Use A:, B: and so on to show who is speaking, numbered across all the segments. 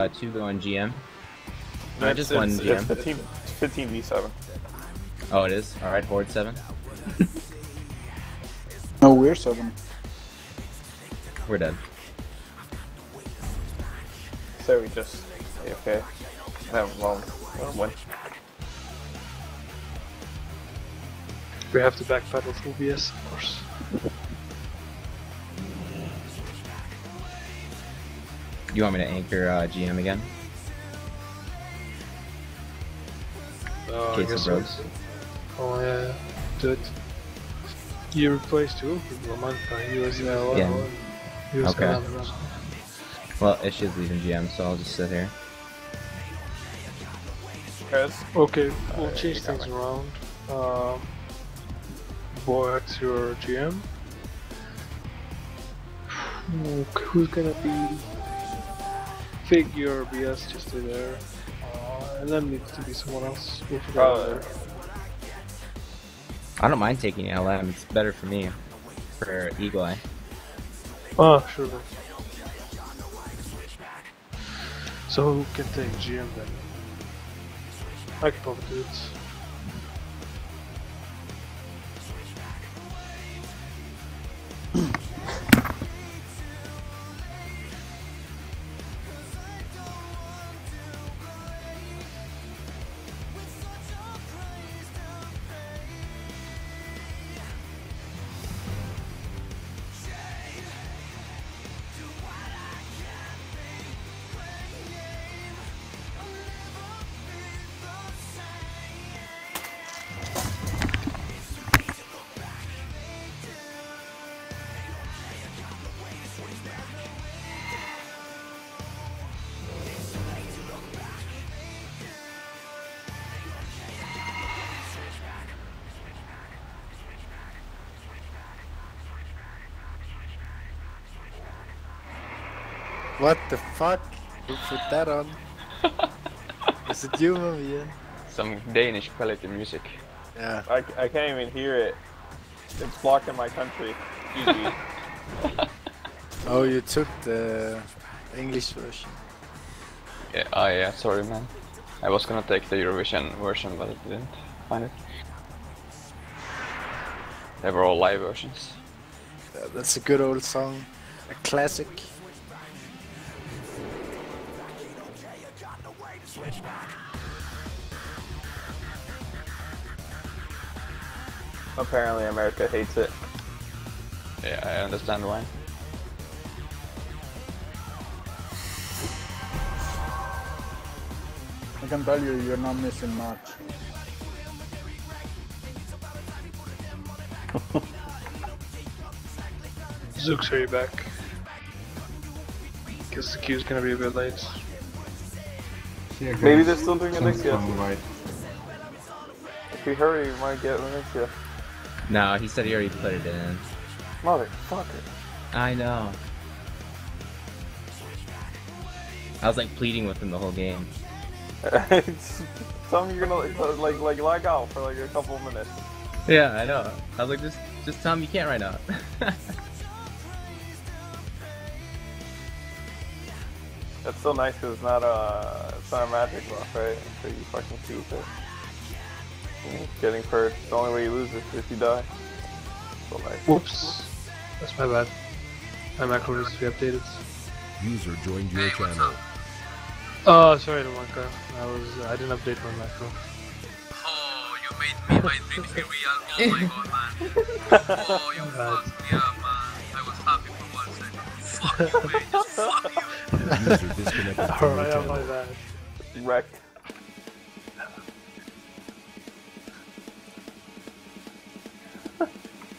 A: uh, two going GM. No,
B: It's-
A: just one GM.
B: It's 15, 15 v7.
A: Oh, it is. All right, Horde seven.
C: No, we're seven.
A: We're dead.
B: So we just AFK. Have well, well, win.
D: We have to backpedal through BS, of course.
A: You want me to anchor uh, GM again?
D: Oh, I
A: Case
D: guess
A: of rogues.
D: so. Oh yeah, do it. You replaced two people, Manta. He was in L1.
A: Yeah.
D: and He was
A: Okay.
D: Commander.
A: Well, Ishia's leaving GM, so I'll just sit here.
B: Guys,
D: Okay, we'll
B: Uh,
D: change things
B: me.
D: around. Um, Boax, your GM. Okay, who's gonna be? Figure BS just stay there. Uh, and then needs to be someone else. We'll figure out
B: Probably.
A: I don't mind taking LM. It's better for me. For Eagle Eye.
D: Ah, sure. then. So who can take GM then? I can probably do it.
C: What the fuck? Who put that on? Is it you, Maria?
E: Some Danish quality music.
C: Yeah.
B: I, I can't even hear it. It's blocked in my country.
C: Oh, you took the English version.
E: Yeah, oh yeah, sorry man. I was gonna take the Eurovision version, but I didn't find it. They were all live versions.
C: Uh, That's a good old song. A classic.
B: Apparently America hates it.
E: Yeah, I understand why.
C: I can tell you, you're not missing much.
D: Zooks, are you back? Guess the queue's gonna be a bit late.
B: Maybe they're still doing Elixir.
F: right.
B: If we hurry, we might get Elixir.
A: No, he said he already put it in.
B: Motherfucker.
A: I know. I was like pleading with him the whole game.
B: it's, tell me you're gonna like, like like lag out for like a couple of minutes.
A: Yeah, I know. I was like, just, just tell him you can't right now.
B: That's so nice because it's not a it's not a magic buff, right? So you fucking. Mm, Getting perched. The only way you lose is if you die. So nice.
D: Whoops. That's my bad. My macro needs to be updated.
G: User joined your channel.
D: Oh, sorry, Lamanka. I was I didn't update my macro.
H: Oh, you made me my dreams be real. Oh my god, man. Oh, you fucked me up, man. I was happy for one second. Fuck you, man. Just fuck you.
G: User disconnected from your
D: Alright, I'm my
G: channel.
D: bad.
B: Wrecked.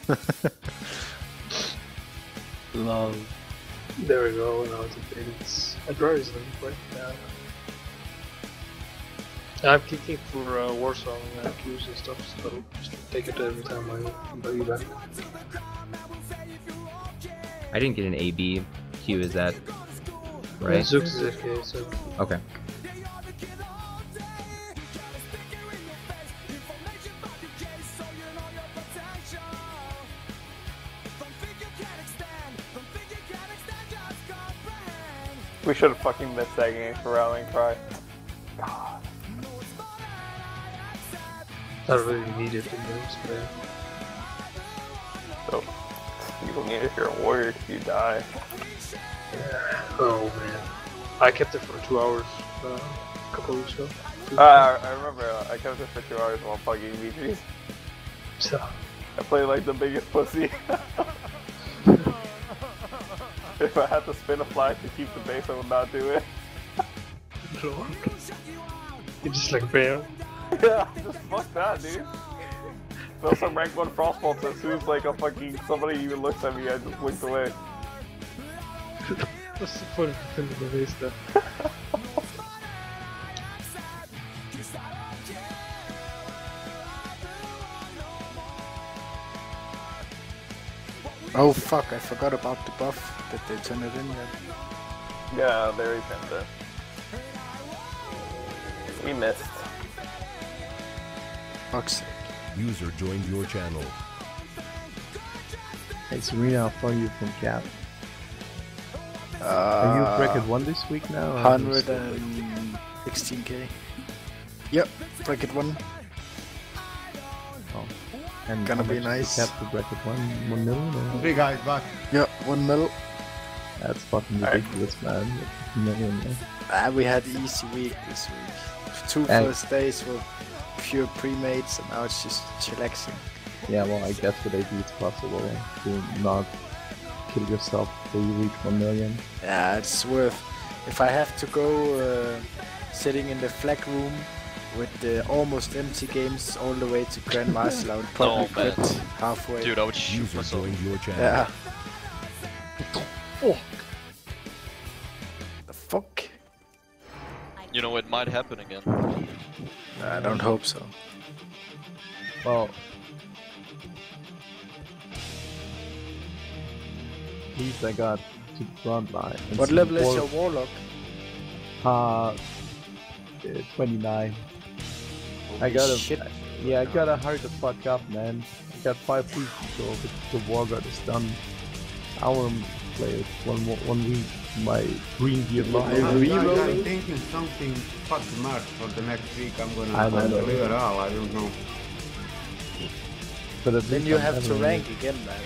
D: Love. There we go, now it's updated. I draw is them right now. I'm kicking for uh, Warsaw and queues and stuff, so just take it every time I bring you back.
A: I didn't get an AB. Q is that
D: Right.
A: right?
D: Zooks is FK, so
A: Okay.
B: We should have fucking missed that game for rallying cry. God.
D: I really needed the moves, man.
B: So, you don't need it if you're a warrior if you die. Yeah.
D: Oh man. I kept it for two hours uh, a couple weeks ago.
B: Uh, I I remember uh, I kept it for two hours while fucking BGs.
D: So,
B: I played like the biggest pussy. if I had to spin a flag to keep the base, I would not do it.
D: You're just like bear.
B: yeah, just fuck that, dude. Throw some rank 1 frostbolts as soon as like a fucking somebody even looks at me, I just blinked away.
D: What's the point of defending the base then?
C: Oh fuck, I forgot about the buff that they turned it in yet.
B: Yeah, there he sent it. We missed.
C: Fuck's sake.
G: User joined your channel.
I: Hey Serena, how far are you from cap?
C: Uh,
I: Are you bracket one this week now? or are you still bracket-
C: 116k. Yep, bracket 1.
I: And
C: Gonna be
I: much is the
C: nice.
I: Cap to bracket one, one million. Or?
F: Big guys back.
C: Yeah, 1 mil.
I: That's fucking
B: Alright.
I: ridiculous, man. Million, man.
C: Ah, we had easy week this week. Two
I: And-
C: first days were pure premades and now it's just chillaxing.
I: Yeah, well, I guess with AD it's possible to not kill yourself before you reach one million.
C: Yeah, it's worth. If I have to go uh, sitting in the flag room with the almost empty games all the way to Grand I and probably
J: oh, no,
C: quit halfway.
J: Dude, I would shoot
G: User
J: myself.
G: Your channel.
C: Yeah. Oh. The fuck?
J: You know, it might happen again.
C: I don't hope so.
I: Well... At least I got to the front line.
C: What level is your warlock?
I: Uh, 29. Holy I got
C: shit.
I: yeah, I gotta hurry the fuck up, man. I got five weeks till the, the war god is done. I wanna play it one more, one week. My green gear well,
C: I'm,
F: I'm,
C: I'm
F: thinking something fuck smart for the next week. I'm gonna
I: I'm
F: figure all. I don't know.
I: But
C: then you
I: I'm
C: have to rank it. again, man.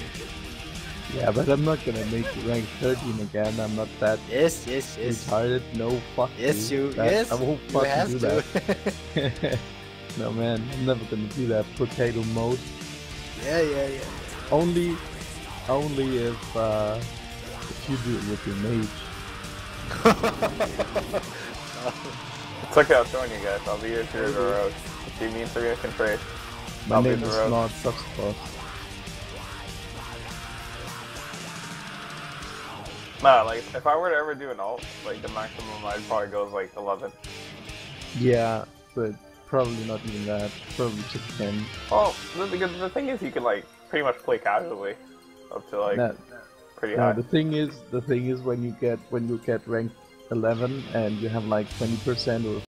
I: Yeah, but I'm not gonna make rank 13 again. I'm not that.
C: Yes, yes, yes.
I: Retarded. No, fuck.
C: Yes, you.
I: That,
C: yes.
I: I won't fucking do
C: to.
I: that. no, man, I'm never gonna do that. Potato mode.
C: yeah, yeah, yeah.
I: Only, only if uh, if you do it with your mage.
B: It's okay, I'll join you guys. I'll be here through the road. If you mean Serena can trade.
I: My
B: I'll be
I: name
B: the
I: is
B: road.
I: not Subspot.
B: Nah, like, if I were to ever do an alt, like, the maximum I'd probably go is like 11.
I: Yeah, but probably not even that. Probably just 10.
B: Oh, the, the, the thing is, you can, like, pretty much play casually. Up to, like,
I: No,
B: pretty
I: no,
B: high.
I: the thing is, the thing is when you get when you get ranked 11 and you have like 20% or